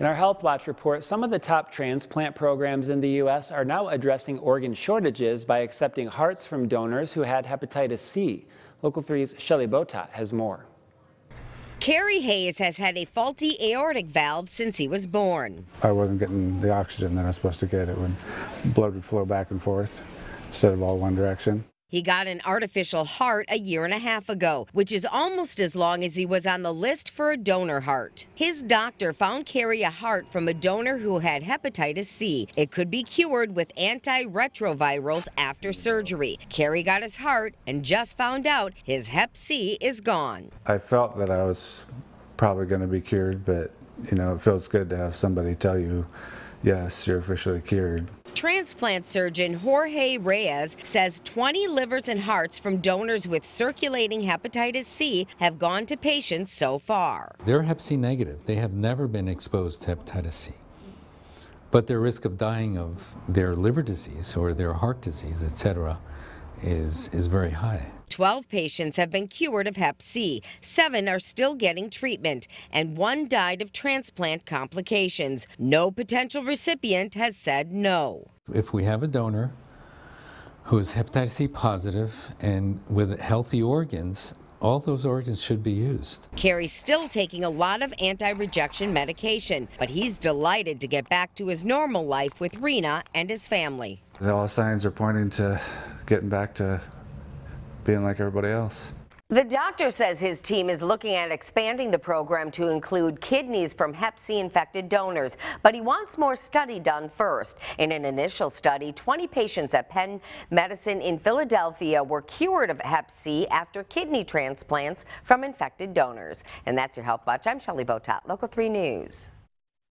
In our Health Watch report, some of the top transplant programs in the U.S. are now addressing organ shortages by accepting hearts from donors who had hepatitis C. Local 3's Shelley Botat has more. Kerry Hayes has had a faulty aortic valve since he was born. I wasn't getting the oxygen that I was supposed to get. It would blood would flow back and forth instead of all one direction. He got an artificial heart a year and a half ago, which is almost as long as he was on the list for a donor heart. His doctor found Kerry a heart from a donor who had hepatitis C. It could be cured with antiretrovirals after surgery. Kerry got his heart and just found out his hep C is gone. I felt that I was probably going to be cured, but you know, it feels good to have somebody tell you, yes, you're officially cured. Transplant surgeon Jorge Reyes says 20 livers and hearts from donors with circulating hepatitis C have gone to patients so far. They're hep C negative. They have never been exposed to hepatitis C. But their risk of dying of their liver disease or their heart disease, etc., is, is very high. 12 patients have been cured of Hep C, seven are still getting treatment, and one died of transplant complications. No potential recipient has said no. If we have a donor who is hepatitis C positive and with healthy organs, all those organs should be used. Kerry's still taking a lot of anti-rejection medication, but he's delighted to get back to his normal life with Rena and his family. All signs are pointing to getting back to being like everybody else. The doctor says his team is looking at expanding the program to include kidneys from Hep C infected donors, but he wants more study done first. In an initial study, 20 patients at Penn Medicine in Philadelphia were cured of Hep C after kidney transplants from infected donors. And that's your Health Watch. I'm Shelley Botat, Local 3 News.